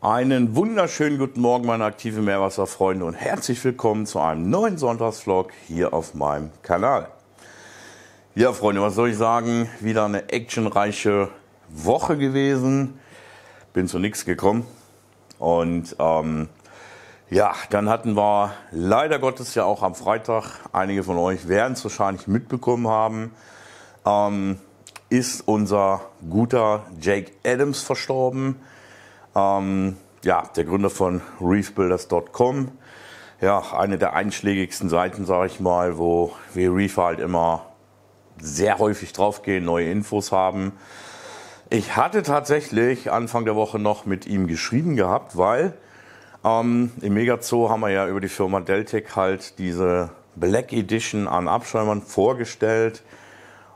einen wunderschönen guten Morgen, meine aktive Meerwasserfreunde, und herzlich willkommen zu einem neuen Sonntagsvlog hier auf meinem Kanal. Ja, Freunde, was soll ich sagen? Wieder eine actionreiche Woche gewesen. Bin zu nichts gekommen. Und ähm, ja, dann hatten wir leider Gottes ja auch am Freitag, einige von euch werden es wahrscheinlich mitbekommen haben, ähm, ist unser guter Jake Adams verstorben. Ähm, ja, der Gründer von reefbuilders.com. Ja, eine der einschlägigsten Seiten, sage ich mal, wo wir Reefer halt immer sehr häufig draufgehen, neue Infos haben. Ich hatte tatsächlich Anfang der Woche noch mit ihm geschrieben gehabt, weil ähm, im Megazoo haben wir ja über die Firma Deltec halt diese Black Edition an Abschäumern vorgestellt.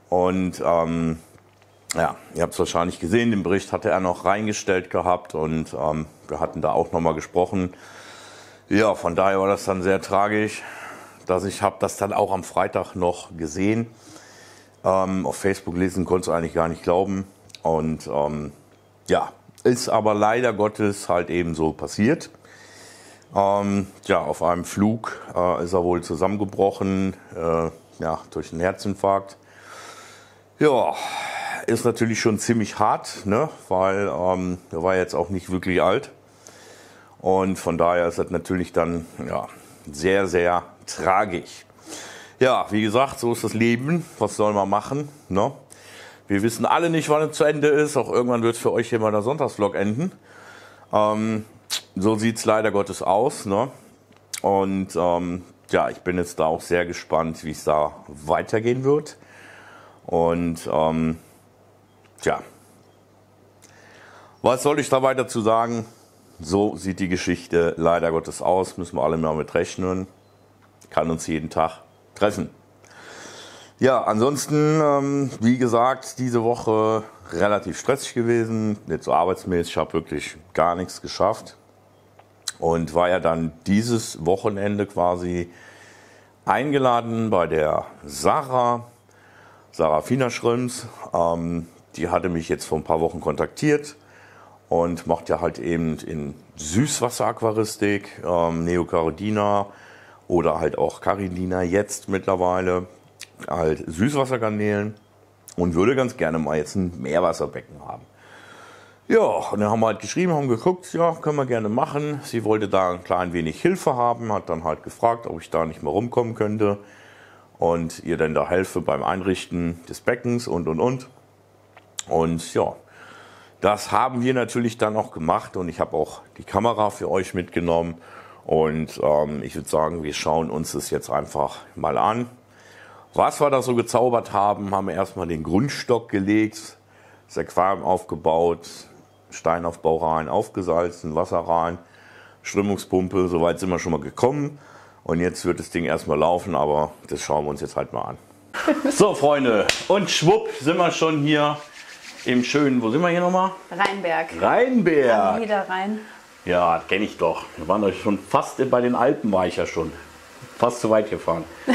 Und ähm, ja, ihr habt es wahrscheinlich gesehen, den Bericht hatte er noch reingestellt gehabt und ähm, wir hatten da auch nochmal gesprochen. Ja, von daher war das dann sehr tragisch, dass ich habe das dann auch am Freitag noch gesehen. Ähm, auf Facebook lesen konnte es eigentlich gar nicht glauben. Und ähm, ja, ist aber leider Gottes halt eben so passiert. Ähm, ja, auf einem Flug äh, ist er wohl zusammengebrochen, äh, ja, durch einen Herzinfarkt. Ja, ist natürlich schon ziemlich hart, ne? weil ähm, er war jetzt auch nicht wirklich alt. Und von daher ist das natürlich dann ja, sehr, sehr tragisch. Ja, wie gesagt, so ist das Leben. Was soll man machen? Ne? Wir wissen alle nicht, wann es zu Ende ist. Auch irgendwann wird für euch hier mal der Sonntagsvlog enden. Ähm, so sieht es leider Gottes aus. Ne? Und ähm, ja, ich bin jetzt da auch sehr gespannt, wie es da weitergehen wird. Und ähm, Tja, was soll ich da weiter zu sagen? So sieht die Geschichte leider Gottes aus, müssen wir alle mal mit rechnen. Kann uns jeden Tag treffen. Ja, ansonsten, ähm, wie gesagt, diese Woche relativ stressig gewesen, nicht so arbeitsmäßig, ich habe wirklich gar nichts geschafft und war ja dann dieses Wochenende quasi eingeladen bei der Sarah, Sarah Finaschrims. Ähm, die hatte mich jetzt vor ein paar Wochen kontaktiert und macht ja halt eben in Süßwasseraquaristik, ähm, Neocaridina oder halt auch Caridina jetzt mittlerweile, halt Süßwassergarnelen und würde ganz gerne mal jetzt ein Meerwasserbecken haben. Ja, und dann haben wir halt geschrieben, haben geguckt, ja, können wir gerne machen. Sie wollte da ein klein wenig Hilfe haben, hat dann halt gefragt, ob ich da nicht mal rumkommen könnte und ihr dann da helfe beim Einrichten des Beckens und und und. Und ja, das haben wir natürlich dann auch gemacht und ich habe auch die Kamera für euch mitgenommen. Und ähm, ich würde sagen, wir schauen uns das jetzt einfach mal an. Was wir da so gezaubert haben, haben wir erstmal den Grundstock gelegt, das Aquarium aufgebaut, Steinaufbau rein, aufgesalzen, Wasser rein, Strömungspumpe, soweit sind wir schon mal gekommen. Und jetzt wird das Ding erstmal laufen, aber das schauen wir uns jetzt halt mal an. So Freunde, und schwupp sind wir schon hier im schönen, wo sind wir hier nochmal? Rheinberg. Rheinberg. Niederrhein. Ja, kenne ich doch. Wir waren euch schon fast bei den Alpen, war ich ja schon. Fast zu weit gefahren.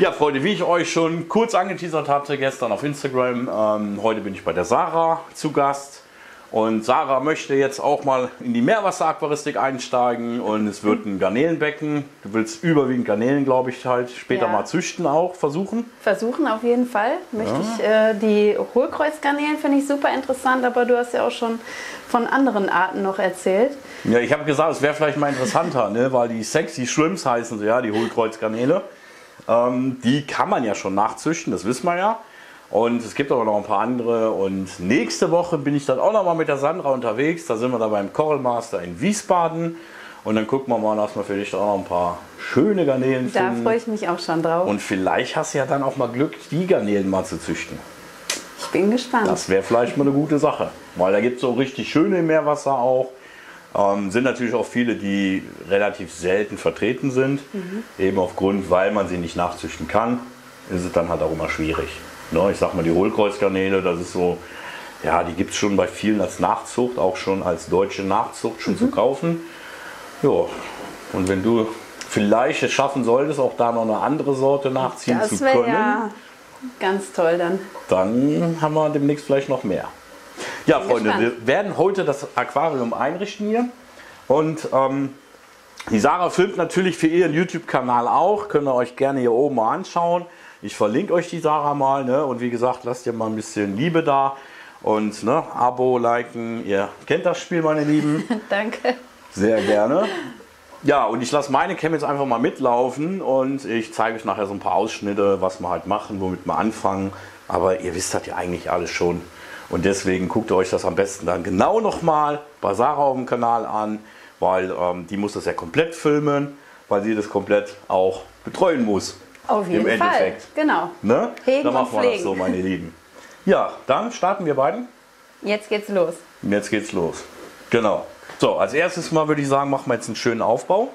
ja, Freunde, wie ich euch schon kurz angeteasert hatte gestern auf Instagram, ähm, heute bin ich bei der Sarah zu Gast. Und Sarah möchte jetzt auch mal in die Meerwasseraquaristik einsteigen und es wird ein Garnelenbecken. Du willst überwiegend Garnelen, glaube ich, halt später ja. mal züchten auch versuchen. Versuchen auf jeden Fall. Möchte ja. ich äh, die Hohlkreuzgarnelen finde ich super interessant, aber du hast ja auch schon von anderen Arten noch erzählt. Ja, ich habe gesagt, es wäre vielleicht mal interessanter, ne? weil die Sexy Shrimps heißen sie ja, die Hohlkreuzgarnele. Ähm, die kann man ja schon nachzüchten, das wissen wir ja. Und es gibt aber noch ein paar andere. Und nächste Woche bin ich dann auch noch mal mit der Sandra unterwegs. Da sind wir da beim Coral Master in Wiesbaden. Und dann gucken wir mal, dass wir für dich auch noch ein paar schöne Garnelen da finden. Da freue ich mich auch schon drauf. Und vielleicht hast du ja dann auch mal Glück, die Garnelen mal zu züchten. Ich bin gespannt. Das wäre vielleicht mal eine gute Sache. Weil da gibt es so richtig schöne Meerwasser auch. Ähm, sind natürlich auch viele, die relativ selten vertreten sind. Mhm. Eben aufgrund, weil man sie nicht nachzüchten kann, ist es dann halt auch immer schwierig. Ne, ich sag mal, die Hohlkreuzgarnele, das ist so, ja, die gibt es schon bei vielen als Nachzucht, auch schon als deutsche Nachzucht schon mhm. zu kaufen. Ja, und wenn du vielleicht es schaffen solltest, auch da noch eine andere Sorte nachziehen das zu können. Ja ganz toll dann. Dann haben wir demnächst vielleicht noch mehr. Ja, Bin Freunde, gespannt. wir werden heute das Aquarium einrichten hier. Und ähm, die Sarah filmt natürlich für ihren YouTube-Kanal auch. Könnt ihr euch gerne hier oben mal anschauen. Ich verlinke euch die Sarah mal. Ne? Und wie gesagt, lasst ihr mal ein bisschen Liebe da. Und ne, Abo, liken. Ihr kennt das Spiel, meine Lieben. Danke. Sehr gerne. Ja, und ich lasse meine Cam jetzt einfach mal mitlaufen und ich zeige euch nachher so ein paar Ausschnitte, was wir halt machen, womit wir anfangen. Aber ihr wisst das ja eigentlich alles schon. Und deswegen guckt ihr euch das am besten dann genau nochmal bei Sarah auf dem Kanal an, weil ähm, die muss das ja komplett filmen, weil sie das komplett auch betreuen muss. Auf jeden Im Fall. Endeffekt. Genau. Ne? Hegen dann machen wir das so, meine Lieben. Ja, dann starten wir beiden. Jetzt geht's los. Jetzt geht's los. Genau. So, als erstes mal würde ich sagen, machen wir jetzt einen schönen Aufbau.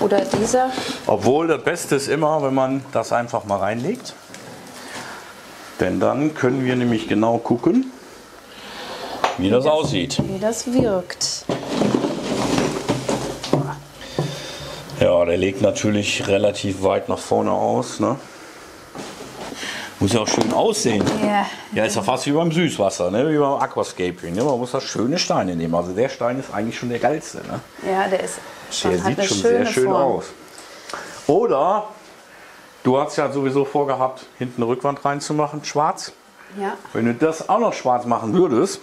Oder dieser. Obwohl das Beste ist immer, wenn man das einfach mal reinlegt. Denn dann können wir nämlich genau gucken, wie das aussieht. Wie das wirkt. Ja, der legt natürlich relativ weit nach vorne aus. Ne? Muss ja auch schön aussehen. Ja. Ja, ist ja fast wie beim Süßwasser, ne? wie beim Aquascaping. Ne? Man muss da schöne Steine nehmen. Also der Stein ist eigentlich schon der geilste. Ne? Ja, der ist schon, Der sieht schon sehr schön Form. aus. Oder du hast ja sowieso vorgehabt, hinten eine Rückwand reinzumachen, schwarz. Ja. Wenn du das auch noch schwarz machen würdest,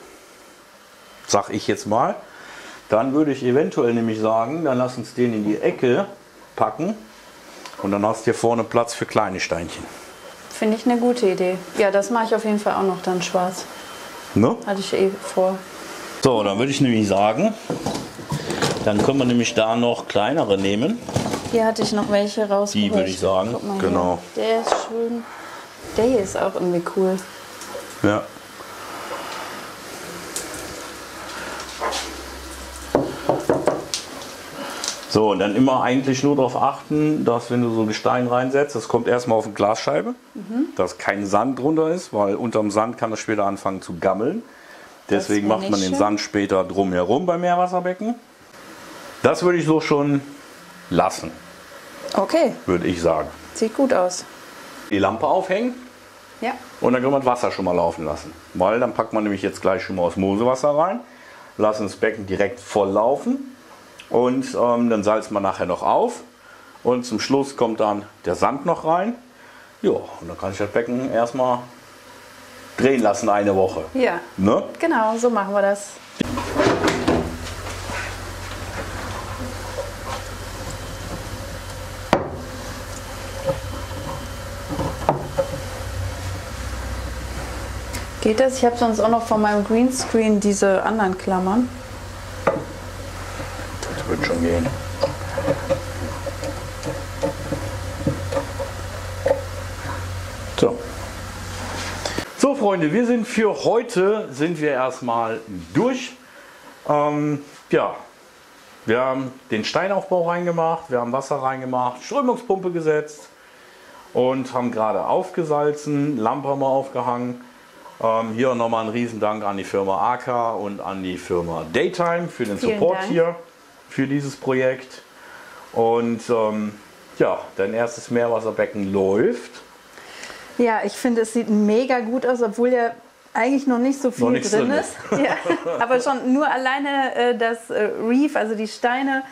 sag ich jetzt mal, dann würde ich eventuell nämlich sagen, dann lass uns den in die Ecke packen und dann hast du hier vorne Platz für kleine Steinchen. Finde ich eine gute Idee. Ja, das mache ich auf jeden Fall auch noch dann schwarz. Ne? Hatte ich eh vor. So, dann würde ich nämlich sagen, dann können wir nämlich da noch kleinere nehmen. Hier hatte ich noch welche rausgeholt. Die würde ich sagen, genau. Hier. Der ist schön. Der hier ist auch irgendwie cool. Ja. So, und dann immer eigentlich nur darauf achten, dass wenn du so Gestein reinsetzt, das kommt erstmal auf eine Glasscheibe, dass kein Sand drunter ist, weil unterm Sand kann das später anfangen zu gammeln. Deswegen macht man den. Sand später drumherum beim Meerwasserbecken. Das würde ich so schon lassen, Okay, würde ich sagen. sieht gut aus. Die Lampe aufhängen, Ja. Und dann können wir das Wasser schon mal laufen lassen. Weil dann packt man nämlich jetzt gleich schon mal Osmosewasser rein, lassen das Becken direkt voll laufen und ähm, dann salzen wir nachher noch auf. Und zum Schluss kommt dann der Sand noch rein. Ja, und dann kann ich das Becken erstmal drehen lassen eine Woche. Ja, Ne? genau, so machen wir das. Geht das? Ich habe sonst auch noch von meinem Greenscreen diese anderen Klammern. Gehen. So. So, Freunde, wir sind für heute sind wir erstmal durch. Ähm, ja, wir haben den Steinaufbau reingemacht, wir haben Wasser reingemacht, Strömungspumpe gesetzt und haben gerade aufgesalzen, Lampe haben wir aufgehangen. Ähm, hier nochmal ein Riesendank an die Firma AK und an die Firma Daytime für den Vielen Support Dank. hier für dieses Projekt. Und ähm, ja, dein erstes Meerwasserbecken läuft. Ja, ich finde, es sieht mega gut aus, obwohl ja eigentlich noch nicht so viel drin drin ist. Ja, aber schon nur alleine äh, das äh, Reef, also die Steine,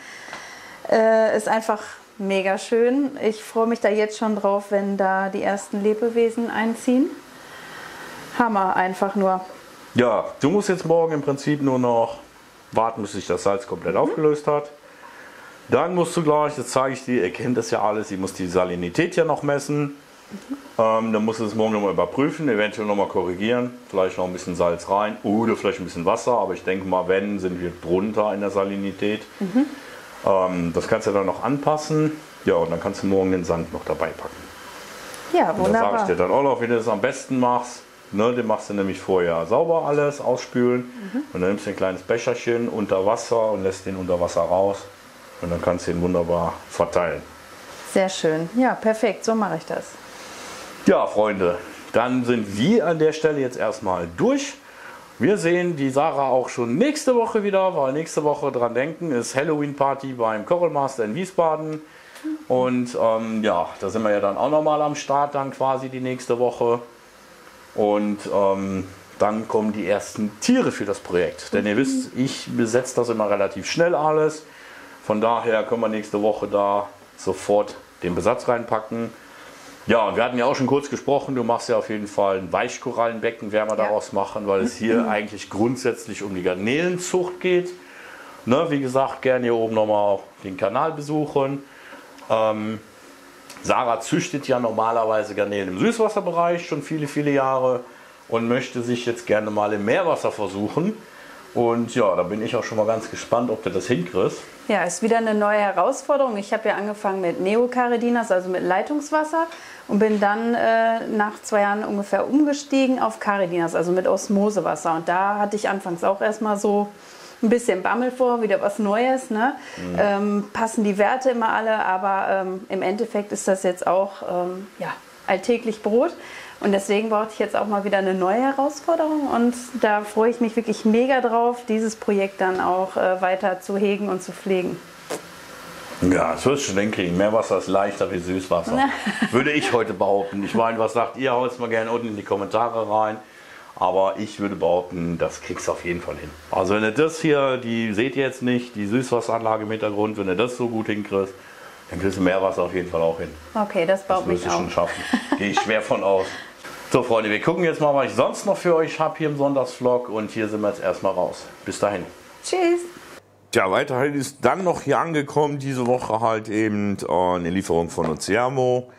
äh, ist einfach mega schön. Ich freue mich da jetzt schon drauf, wenn da die ersten Lebewesen einziehen. Hammer einfach nur. Ja, du musst jetzt morgen im Prinzip nur noch warten, bis sich das Salz komplett aufgelöst hat. Dann musst du gleich, das zeige ich dir, ihr kennt das ja alles, ich muss die Salinität ja noch messen. Ähm, dann musst du es morgen nochmal überprüfen, eventuell nochmal korrigieren, vielleicht noch ein bisschen Salz rein oder vielleicht ein bisschen Wasser, aber ich denke mal, wenn, sind wir drunter in der Salinität. Ähm, das kannst du dann noch anpassen. Ja, und dann kannst du morgen den Sand noch dabei packen. Ja, Und da sage ich wunderbar. dir dann auch noch, wie du das am besten machst. Ne, den machst du nämlich vorher sauber alles, ausspülen. Und dann nimmst du ein kleines Becherchen unter Wasser und lässt den unter Wasser raus. Und dann kannst du ihn wunderbar verteilen. Sehr schön. Ja, perfekt. So mache ich das. Ja, Freunde, dann sind wir an der Stelle jetzt erstmal durch. Wir sehen die Sarah auch schon nächste Woche wieder, weil nächste Woche dran denken ist Halloween Party beim Coral Master in Wiesbaden. Und ähm, ja, da sind wir ja dann auch nochmal am Start dann quasi die nächste Woche. Und ähm, dann kommen die ersten Tiere für das Projekt. Denn ihr wisst, ich besetze das immer relativ schnell alles. Von daher können wir nächste Woche da sofort den Besatz reinpacken. Ja, wir hatten ja auch schon kurz gesprochen, du machst ja auf jeden Fall ein Weichkorallenbecken, werden wir ja. daraus machen, weil es hier eigentlich grundsätzlich um die Garnelenzucht geht. Ne, wie gesagt, gerne hier oben nochmal den Kanal besuchen. Ähm, Sarah züchtet ja normalerweise Garnelen im Süßwasserbereich schon viele, viele Jahre und möchte sich jetzt gerne mal im Meerwasser versuchen. Und ja, da bin ich auch schon mal ganz gespannt, ob du das hinkriegst. Ja, ist wieder eine neue Herausforderung. Ich habe ja angefangen mit Neocardinas, also mit Leitungswasser und bin dann äh, nach zwei Jahren ungefähr umgestiegen auf Caridinas, also mit Osmosewasser. Und da hatte ich anfangs auch erstmal so ein bisschen Bammel vor, wieder was Neues. Ne? Mhm. Ähm, passen die Werte immer alle, aber ähm, im Endeffekt ist das jetzt auch ähm, ja, alltäglich Brot. Und deswegen brauchte ich jetzt auch mal wieder eine neue Herausforderung und da freue ich mich wirklich mega drauf, dieses Projekt dann auch äh, weiter zu hegen und zu pflegen. Ja, das wirst du schon hinkriegen. Meerwasser ist leichter wie Süßwasser. würde ich heute behaupten. Ich meine, was sagt ihr? Haut es mal gerne unten in die Kommentare rein. Aber ich würde behaupten, das kriegst du auf jeden Fall hin. Also wenn ihr das hier, die seht ihr jetzt nicht, die Süßwasseranlage im Hintergrund, wenn ihr das so gut hinkriegst, dann kriegst du Meerwasser auf jeden Fall auch hin. Okay, das baut das mich auch. schon schaffen. Gehe ich schwer von aus. So Freunde, wir gucken jetzt mal, was ich sonst noch für euch habe hier im Sonntagsvlog und hier sind wir jetzt erstmal raus. Bis dahin. Tschüss. Tja, weiterhin ist dann noch hier angekommen, diese Woche halt eben äh, eine Lieferung von Oceamo.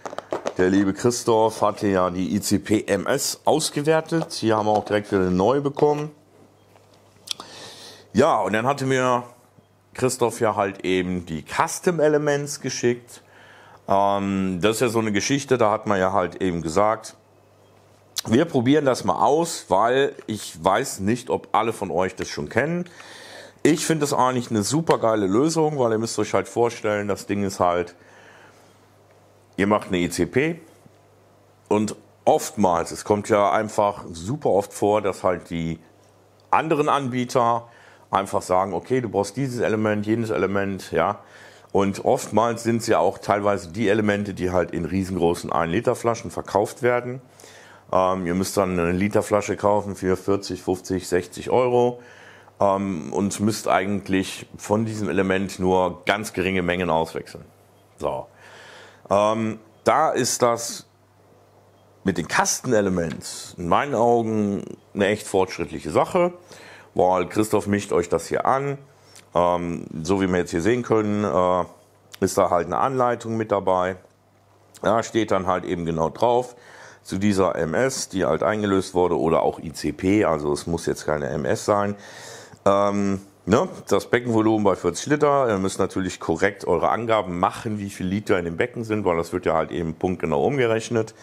Der liebe Christoph hatte ja die ICP MS ausgewertet. Hier haben wir auch direkt wieder eine neue bekommen. Ja, und dann hatte mir Christoph ja halt eben die Custom Elements geschickt. Ähm, das ist ja so eine Geschichte, da hat man ja halt eben gesagt, wir probieren das mal aus, weil ich weiß nicht, ob alle von euch das schon kennen. Ich finde das eigentlich eine super geile Lösung, weil ihr müsst euch halt vorstellen, das Ding ist halt, ihr macht eine ECP und oftmals, es kommt ja einfach super oft vor, dass halt die anderen Anbieter einfach sagen, okay, du brauchst dieses Element, jenes Element, ja. Und oftmals sind es ja auch teilweise die Elemente, die halt in riesengroßen 1 Liter Flaschen verkauft werden. Ähm, ihr müsst dann eine Literflasche kaufen für 40, 50, 60 Euro ähm, und müsst eigentlich von diesem Element nur ganz geringe Mengen auswechseln. So. Ähm, da ist das mit den Kastenelements in meinen Augen eine echt fortschrittliche Sache, weil Christoph mischt euch das hier an. Ähm, so wie wir jetzt hier sehen können, äh, ist da halt eine Anleitung mit dabei. Da steht dann halt eben genau drauf, zu dieser MS, die halt eingelöst wurde, oder auch ICP, also es muss jetzt keine MS sein. Ähm, ne, das Beckenvolumen bei 40 Liter, ihr müsst natürlich korrekt eure Angaben machen, wie viel Liter in dem Becken sind, weil das wird ja halt eben punktgenau umgerechnet.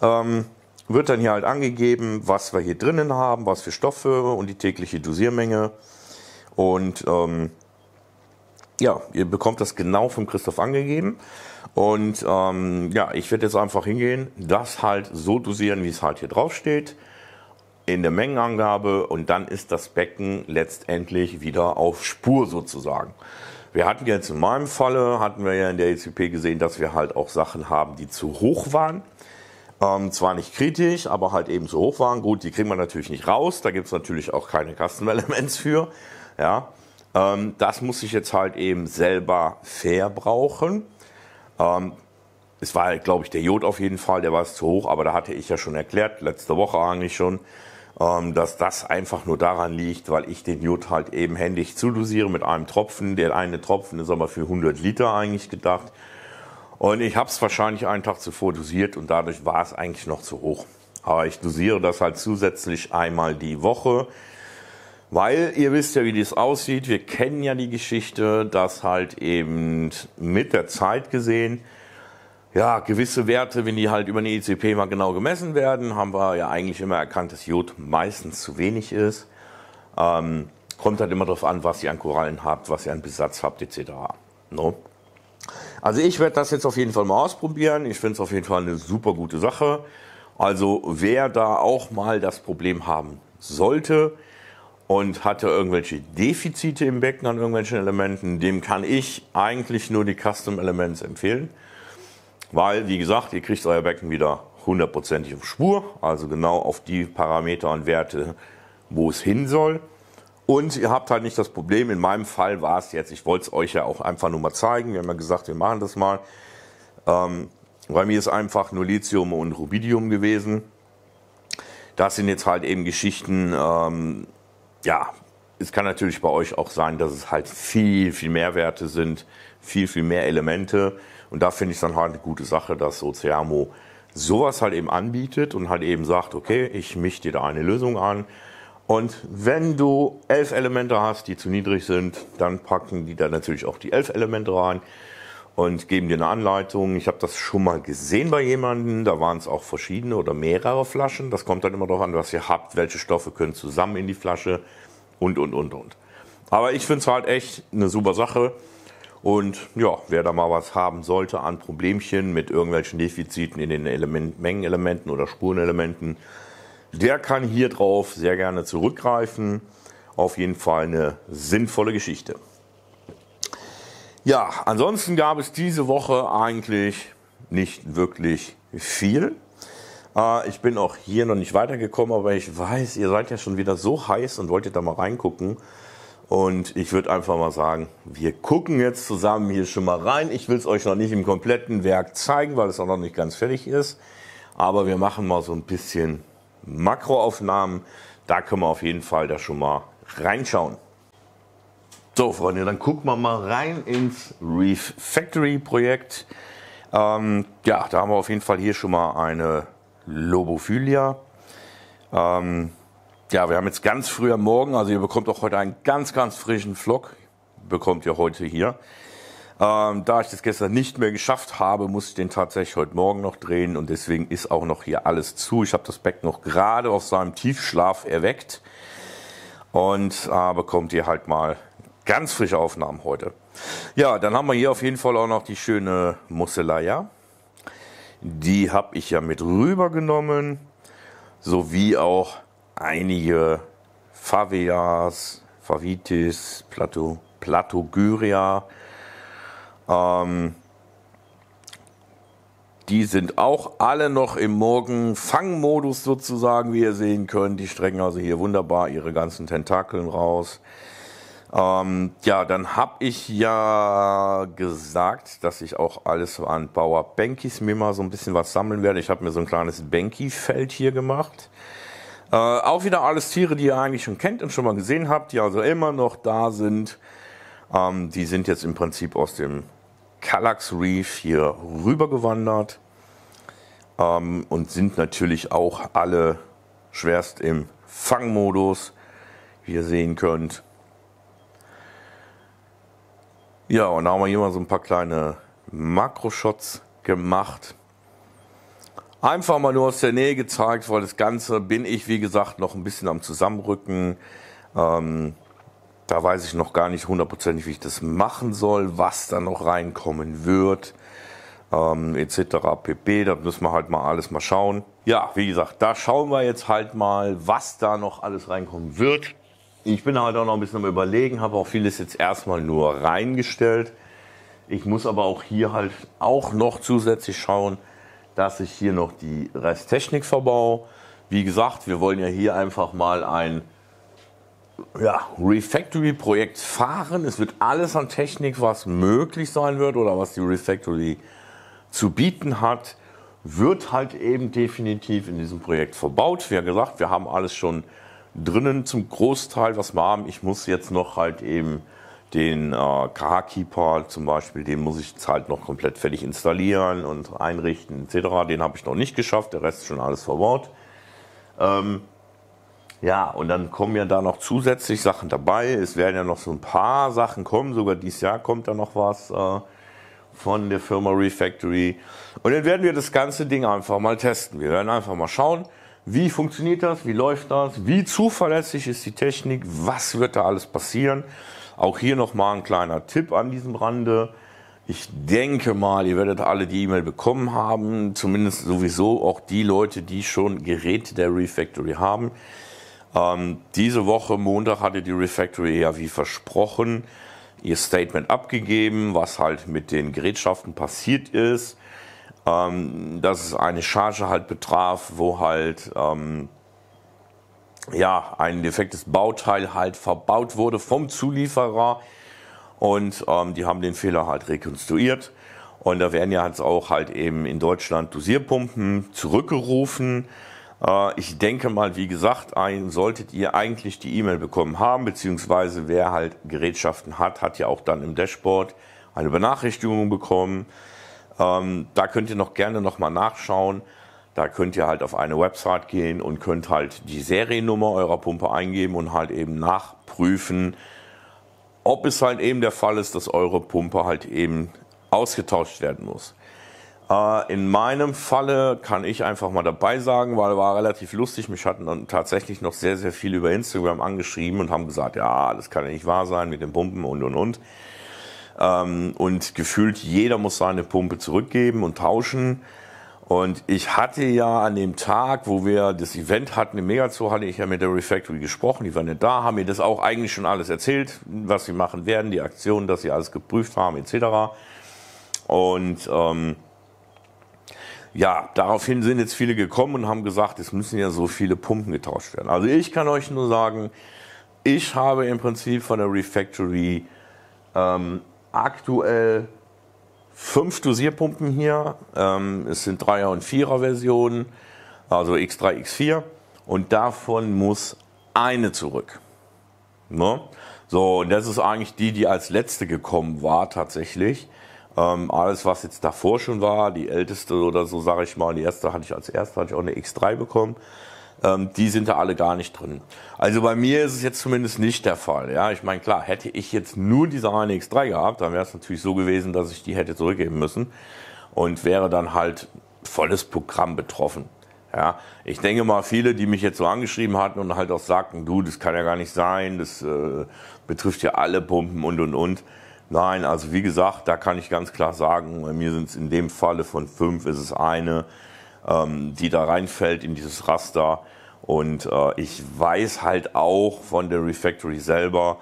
Ähm, wird dann hier halt angegeben, was wir hier drinnen haben, was für Stoffe und die tägliche Dosiermenge. Und ähm, ja, ihr bekommt das genau vom Christoph angegeben. Und ähm, ja, ich werde jetzt einfach hingehen, das halt so dosieren, wie es halt hier drauf steht, in der Mengenangabe und dann ist das Becken letztendlich wieder auf Spur sozusagen. Wir hatten jetzt in meinem Falle, hatten wir ja in der ECP gesehen, dass wir halt auch Sachen haben, die zu hoch waren. Ähm, zwar nicht kritisch, aber halt eben zu hoch waren. Gut, die kriegen wir natürlich nicht raus. Da gibt es natürlich auch keine Custom Elements für. Ja, ähm, das muss ich jetzt halt eben selber verbrauchen. Ähm, es war, glaube ich, der Jod auf jeden Fall, der war zu hoch, aber da hatte ich ja schon erklärt, letzte Woche eigentlich schon, dass das einfach nur daran liegt, weil ich den Jod halt eben händig zudosiere mit einem Tropfen. Der eine Tropfen ist aber für 100 Liter eigentlich gedacht. Und ich habe es wahrscheinlich einen Tag zuvor dosiert und dadurch war es eigentlich noch zu hoch. Aber ich dosiere das halt zusätzlich einmal die Woche. Weil ihr wisst ja, wie das aussieht. Wir kennen ja die Geschichte, dass halt eben mit der Zeit gesehen, ja, gewisse Werte, wenn die halt über eine ECP mal genau gemessen werden, haben wir ja eigentlich immer erkannt, dass Jod meistens zu wenig ist. Ähm, kommt halt immer darauf an, was ihr an Korallen habt, was ihr an Besatz habt, etc. No? Also ich werde das jetzt auf jeden Fall mal ausprobieren. Ich finde es auf jeden Fall eine super gute Sache. Also wer da auch mal das Problem haben sollte, und hatte irgendwelche Defizite im Becken an irgendwelchen Elementen, dem kann ich eigentlich nur die Custom Elements empfehlen. Weil, wie gesagt, ihr kriegt euer Becken wieder hundertprozentig auf Spur, also genau auf die Parameter und Werte, wo es hin soll. Und ihr habt halt nicht das Problem, in meinem Fall war es jetzt, ich wollte es euch ja auch einfach nur mal zeigen, wir haben ja gesagt, wir machen das mal. Ähm, bei mir ist einfach nur Lithium und Rubidium gewesen. Das sind jetzt halt eben Geschichten, ähm, ja, es kann natürlich bei euch auch sein, dass es halt viel, viel mehr Werte sind, viel, viel mehr Elemente. Und da finde ich es dann halt eine gute Sache, dass Oceamo sowas halt eben anbietet und halt eben sagt, okay, ich mische dir da eine Lösung an. Und wenn du elf Elemente hast, die zu niedrig sind, dann packen die da natürlich auch die elf Elemente rein und geben dir eine Anleitung. Ich habe das schon mal gesehen bei jemandem, da waren es auch verschiedene oder mehrere Flaschen. Das kommt dann immer darauf an, was ihr habt, welche Stoffe können zusammen in die Flasche und, und, und, und. Aber ich finde es halt echt eine super Sache. Und ja, wer da mal was haben sollte an Problemchen mit irgendwelchen Defiziten in den Element, Mengenelementen oder Spurenelementen, der kann hier drauf sehr gerne zurückgreifen. Auf jeden Fall eine sinnvolle Geschichte. Ja, ansonsten gab es diese Woche eigentlich nicht wirklich viel. Äh, ich bin auch hier noch nicht weitergekommen, aber ich weiß, ihr seid ja schon wieder so heiß und wolltet da mal reingucken. Und ich würde einfach mal sagen, wir gucken jetzt zusammen hier schon mal rein. Ich will es euch noch nicht im kompletten Werk zeigen, weil es auch noch nicht ganz fertig ist. Aber wir machen mal so ein bisschen Makroaufnahmen. Da können wir auf jeden Fall da schon mal reinschauen. So, Freunde, dann gucken wir mal rein ins Reef Factory Projekt. Ähm, ja, da haben wir auf jeden Fall hier schon mal eine Lobophilia. Ähm, ja, wir haben jetzt ganz früh am Morgen, also ihr bekommt auch heute einen ganz, ganz frischen Vlog, bekommt ihr heute hier. Ähm, da ich das gestern nicht mehr geschafft habe, muss ich den tatsächlich heute Morgen noch drehen und deswegen ist auch noch hier alles zu. Ich habe das Beck noch gerade aus seinem Tiefschlaf erweckt und äh, bekommt ihr halt mal ganz frische Aufnahmen heute. Ja, dann haben wir hier auf jeden Fall auch noch die schöne Musselaya. Die habe ich ja mit rübergenommen, sowie auch einige Faveas, Favitis, Plato, Platogyria. Ähm, die sind auch alle noch im Morgenfangmodus sozusagen, wie ihr sehen könnt. Die strecken also hier wunderbar ihre ganzen Tentakeln raus. Ähm, ja, dann habe ich ja gesagt, dass ich auch alles an Bauer Bankis mir mal so ein bisschen was sammeln werde. Ich habe mir so ein kleines Banky-Feld hier gemacht. Äh, auch wieder alles Tiere, die ihr eigentlich schon kennt und schon mal gesehen habt, die also immer noch da sind. Ähm, die sind jetzt im Prinzip aus dem Kallax Reef hier rübergewandert ähm, und sind natürlich auch alle schwerst im Fangmodus, wie ihr sehen könnt. Ja, und da haben wir hier mal so ein paar kleine Makroshots gemacht. Einfach mal nur aus der Nähe gezeigt, weil das Ganze bin ich, wie gesagt, noch ein bisschen am Zusammenrücken. Ähm, da weiß ich noch gar nicht hundertprozentig, wie ich das machen soll, was da noch reinkommen wird, ähm, etc. pp. Da müssen wir halt mal alles mal schauen. Ja, wie gesagt, da schauen wir jetzt halt mal, was da noch alles reinkommen wird. Ich bin halt auch noch ein bisschen am Überlegen, habe auch vieles jetzt erstmal nur reingestellt. Ich muss aber auch hier halt auch noch zusätzlich schauen, dass ich hier noch die Resttechnik verbau. Wie gesagt, wir wollen ja hier einfach mal ein ja, Refactory-Projekt fahren. Es wird alles an Technik, was möglich sein wird oder was die Refactory zu bieten hat, wird halt eben definitiv in diesem Projekt verbaut. Wie gesagt, wir haben alles schon drinnen zum Großteil, was wir haben. Ich muss jetzt noch halt eben den äh, KH-Keeper zum Beispiel, den muss ich jetzt halt noch komplett fertig installieren und einrichten etc. Den habe ich noch nicht geschafft, der Rest ist schon alles verbaut. Ähm, ja, und dann kommen ja da noch zusätzlich Sachen dabei. Es werden ja noch so ein paar Sachen kommen, sogar dieses Jahr kommt da noch was äh, von der Firma Refactory. Und dann werden wir das ganze Ding einfach mal testen. Wir werden einfach mal schauen, wie funktioniert das? Wie läuft das? Wie zuverlässig ist die Technik? Was wird da alles passieren? Auch hier nochmal ein kleiner Tipp an diesem Rande. Ich denke mal, ihr werdet alle die E-Mail bekommen haben, zumindest sowieso auch die Leute, die schon Geräte der Refactory haben. Ähm, diese Woche, Montag, hatte die Refactory ja wie versprochen ihr Statement abgegeben, was halt mit den Gerätschaften passiert ist. Ähm, dass es eine Charge halt betraf, wo halt ähm, ja, ein defektes Bauteil halt verbaut wurde vom Zulieferer und ähm, die haben den Fehler halt rekonstruiert. Und da werden ja jetzt auch halt eben in Deutschland Dosierpumpen zurückgerufen. Äh, ich denke mal, wie gesagt, ein, solltet ihr eigentlich die E-Mail bekommen haben, beziehungsweise wer halt Gerätschaften hat, hat ja auch dann im Dashboard eine Benachrichtigung bekommen. Ähm, da könnt ihr noch gerne nochmal nachschauen. Da könnt ihr halt auf eine Website gehen und könnt halt die Seriennummer eurer Pumpe eingeben und halt eben nachprüfen, ob es halt eben der Fall ist, dass eure Pumpe halt eben ausgetauscht werden muss. Äh, in meinem Falle kann ich einfach mal dabei sagen, weil war relativ lustig. Mich hatten dann tatsächlich noch sehr, sehr viele über Instagram angeschrieben und haben gesagt, ja, das kann ja nicht wahr sein mit den Pumpen und und und. Ähm, und gefühlt jeder muss seine Pumpe zurückgeben und tauschen. Und ich hatte ja an dem Tag, wo wir das Event hatten im Megazoo, hatte ich ja mit der Refactory gesprochen. Die waren ja da, haben mir das auch eigentlich schon alles erzählt, was sie machen werden, die Aktionen, dass sie alles geprüft haben, etc. Und ähm, ja, daraufhin sind jetzt viele gekommen und haben gesagt, es müssen ja so viele Pumpen getauscht werden. Also ich kann euch nur sagen, ich habe im Prinzip von der Refactory ähm, aktuell fünf Dosierpumpen hier. Ähm, es sind 3er und 4er Versionen, also X3, X4. Und davon muss eine zurück. Ne? So, und das ist eigentlich die, die als letzte gekommen war tatsächlich. Ähm, alles, was jetzt davor schon war, die älteste oder so, sage ich mal, die erste hatte ich als erste, hatte ich auch eine X3 bekommen ähm, die sind da alle gar nicht drin. Also bei mir ist es jetzt zumindest nicht der Fall. Ja, ich meine, klar, hätte ich jetzt nur diese eine X3 gehabt, dann wäre es natürlich so gewesen, dass ich die hätte zurückgeben müssen und wäre dann halt volles Programm betroffen. Ja, ich denke mal, viele, die mich jetzt so angeschrieben hatten und halt auch sagten, du, das kann ja gar nicht sein, das äh, betrifft ja alle Pumpen und und und. Nein, also wie gesagt, da kann ich ganz klar sagen, bei mir sind es in dem Falle von fünf ist es eine, ähm, die da reinfällt in dieses Raster. Und äh, ich weiß halt auch von der Refactory selber,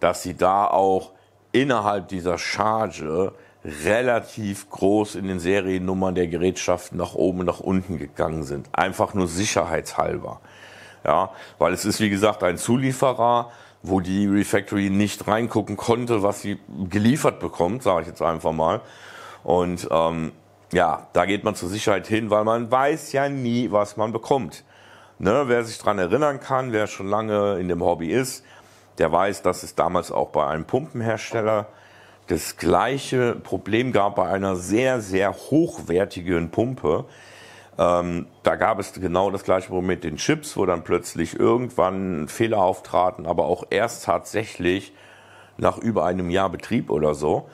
dass sie da auch innerhalb dieser Charge relativ groß in den Seriennummern der Gerätschaften nach oben und nach unten gegangen sind. Einfach nur sicherheitshalber. Ja, weil es ist wie gesagt ein Zulieferer, wo die Refactory nicht reingucken konnte, was sie geliefert bekommt, sage ich jetzt einfach mal. Und ähm, ja, da geht man zur Sicherheit hin, weil man weiß ja nie, was man bekommt. Ne, wer sich daran erinnern kann, wer schon lange in dem Hobby ist, der weiß, dass es damals auch bei einem Pumpenhersteller das gleiche Problem gab bei einer sehr, sehr hochwertigen Pumpe. Ähm, da gab es genau das gleiche Problem mit den Chips, wo dann plötzlich irgendwann Fehler auftraten, aber auch erst tatsächlich nach über einem Jahr Betrieb oder so,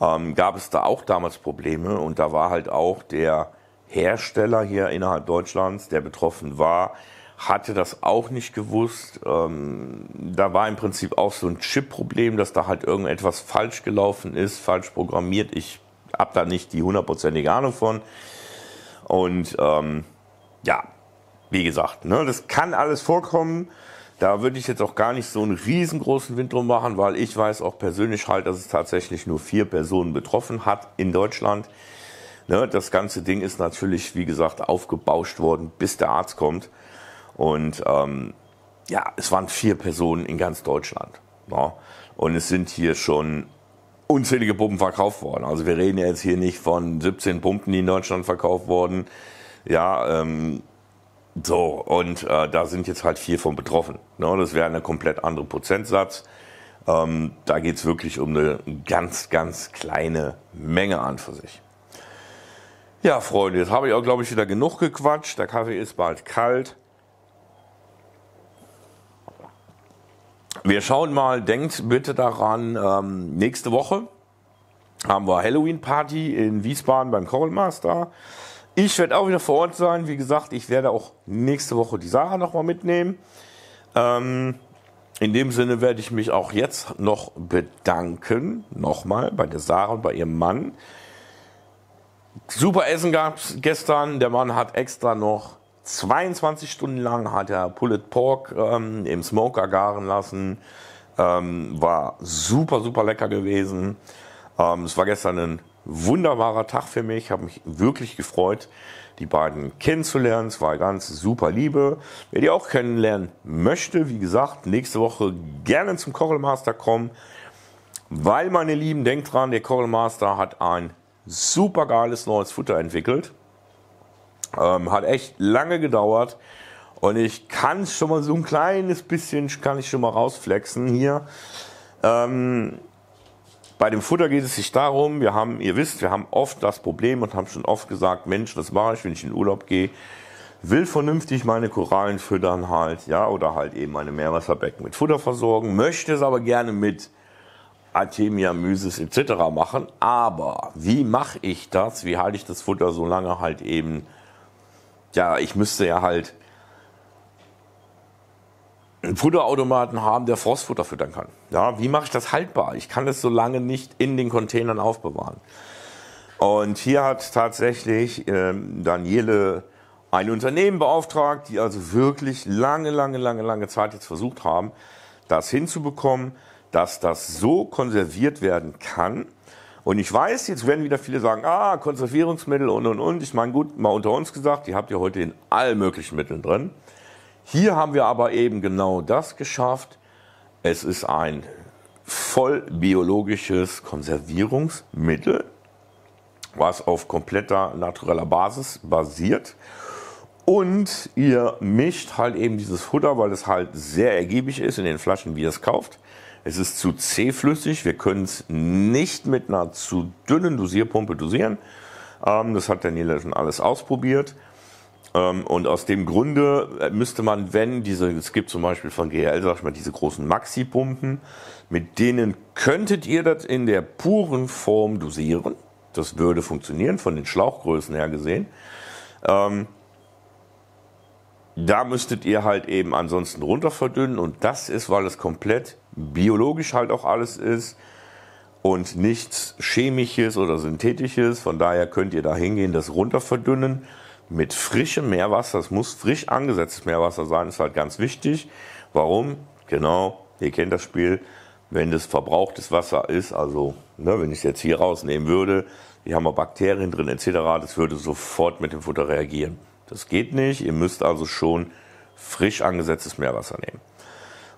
ähm, gab es da auch damals Probleme und da war halt auch der Hersteller hier innerhalb Deutschlands, der betroffen war, hatte das auch nicht gewusst. Ähm, da war im Prinzip auch so ein Chip-Problem, dass da halt irgendetwas falsch gelaufen ist, falsch programmiert. Ich habe da nicht die hundertprozentige Ahnung von. Und ähm, ja, wie gesagt, ne, das kann alles vorkommen. Da würde ich jetzt auch gar nicht so einen riesengroßen Wind drum machen, weil ich weiß auch persönlich halt, dass es tatsächlich nur vier Personen betroffen hat in Deutschland. Ne, das ganze Ding ist natürlich, wie gesagt, aufgebauscht worden, bis der Arzt kommt. Und ähm, ja, es waren vier Personen in ganz Deutschland. Ja. Und es sind hier schon unzählige Pumpen verkauft worden. Also wir reden jetzt hier nicht von 17 Pumpen, die in Deutschland verkauft wurden. Ja, ähm, so, und äh, da sind jetzt halt vier von betroffen. Ne? Das wäre eine komplett andere Prozentsatz. Ähm, da geht es wirklich um eine ganz, ganz kleine Menge an für sich. Ja, Freunde, jetzt habe ich auch, glaube ich, wieder genug gequatscht. Der Kaffee ist bald kalt. Wir schauen mal, denkt bitte daran, ähm, nächste Woche haben wir Halloween-Party in Wiesbaden beim Coral Master. Ich werde auch wieder vor Ort sein. Wie gesagt, ich werde auch nächste Woche die Sarah nochmal mitnehmen. Ähm, in dem Sinne werde ich mich auch jetzt noch bedanken, nochmal bei der Sarah und bei ihrem Mann. Super Essen gab es gestern. Der Mann hat extra noch 22 Stunden lang hat er Pulled Pork ähm, im Smoker garen lassen. Ähm, war super, super lecker gewesen. Ähm, es war gestern ein wunderbarer Tag für mich. Ich habe mich wirklich gefreut, die beiden kennenzulernen. Es war ganz super Liebe. Wer die auch kennenlernen möchte, wie gesagt, nächste Woche gerne zum Coral Master kommen. Weil, meine Lieben, denkt dran, der Coral Master hat ein super geiles neues Futter entwickelt. Ähm, hat echt lange gedauert. Und ich kann schon mal so ein kleines bisschen, kann ich schon mal rausflexen hier. Ähm, bei dem Futter geht es sich darum, wir haben, ihr wisst, wir haben oft das Problem und haben schon oft gesagt, Mensch, das mache ich, wenn ich in Urlaub gehe, will vernünftig meine Korallen füttern halt, ja, oder halt eben meine Meerwasserbecken mit Futter versorgen, möchte es aber gerne mit Artemia, Mysis etc. machen. Aber wie mache ich das? Wie halte ich das Futter so lange halt eben? Ja, ich müsste ja halt einen Futterautomaten haben, der Frostfutter füttern kann. Ja, wie mache ich das haltbar? Ich kann es so lange nicht in den Containern aufbewahren. Und hier hat tatsächlich ähm, Daniele ein Unternehmen beauftragt, die also wirklich lange, lange, lange, lange Zeit jetzt versucht haben, das hinzubekommen, dass das so konserviert werden kann. Und ich weiß, jetzt werden wieder viele sagen, ah, Konservierungsmittel und, und, und. Ich meine, gut, mal unter uns gesagt, die habt ihr heute in allen möglichen Mitteln drin. Hier haben wir aber eben genau das geschafft. Es ist ein voll biologisches Konservierungsmittel, was auf kompletter natureller Basis basiert. Und ihr mischt halt eben dieses Futter, weil es halt sehr ergiebig ist in den Flaschen, wie ihr es kauft. Es ist zu zähflüssig. Wir können es nicht mit einer zu dünnen Dosierpumpe dosieren. Ähm, das hat Daniela schon alles ausprobiert. Ähm, und aus dem Grunde äh, müsste man, wenn diese, es gibt zum Beispiel von GL, sag ich mal, diese großen Maxi-Pumpen, mit denen könntet ihr das in der puren Form dosieren. Das würde funktionieren, von den Schlauchgrößen her gesehen. Ähm, da müsstet ihr halt eben ansonsten runter verdünnen und das ist, weil es komplett biologisch halt auch alles ist und nichts chemisches oder synthetisches. Von daher könnt ihr da hingehen, das runter verdünnen mit frischem Meerwasser. Es muss frisch angesetztes Meerwasser sein, ist halt ganz wichtig. Warum? Genau, ihr kennt das Spiel. Wenn das verbrauchtes Wasser ist, also ne, wenn ich es jetzt hier rausnehmen würde, hier haben wir Bakterien drin etc., das würde sofort mit dem Futter reagieren. Das geht nicht. Ihr müsst also schon frisch angesetztes Meerwasser nehmen.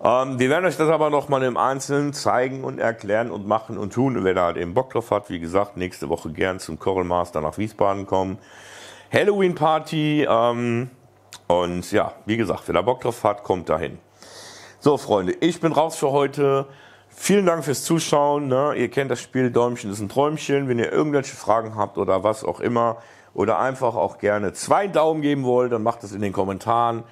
Ähm, wir werden euch das aber noch mal im Einzelnen zeigen und erklären und machen und tun. Wer da halt eben Bock drauf hat, wie gesagt, nächste Woche gern zum Coral Master nach Wiesbaden kommen. Halloween Party. Ähm, und ja, wie gesagt, wer da Bock drauf hat, kommt dahin. So, Freunde, ich bin raus für heute. Vielen Dank fürs Zuschauen. Ne? Ihr kennt das Spiel, Däumchen ist ein Träumchen. Wenn ihr irgendwelche Fragen habt oder was auch immer, oder einfach auch gerne zwei Daumen geben wollt, dann macht es in den Kommentaren.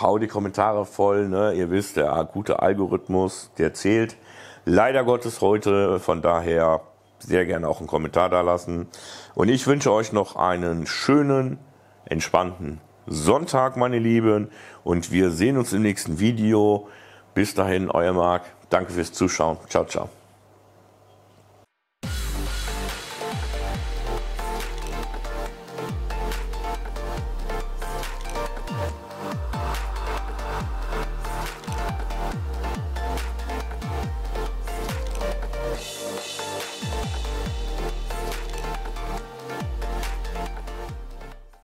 Hau die Kommentare voll. Ne? Ihr wisst, der gute Algorithmus, der zählt. Leider Gottes heute. Von daher sehr gerne auch einen Kommentar da lassen. Und ich wünsche euch noch einen schönen, entspannten Sonntag, meine Lieben. Und wir sehen uns im nächsten Video. Bis dahin, euer Marc. Danke fürs Zuschauen. Ciao, ciao.